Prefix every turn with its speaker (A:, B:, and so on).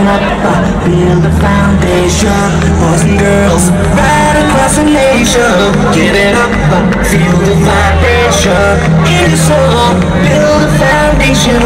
A: growing up, uh, build a foundation. Boys and girls, right across the nation. Give it up, uh, feel the vibration. In your soul, build a foundation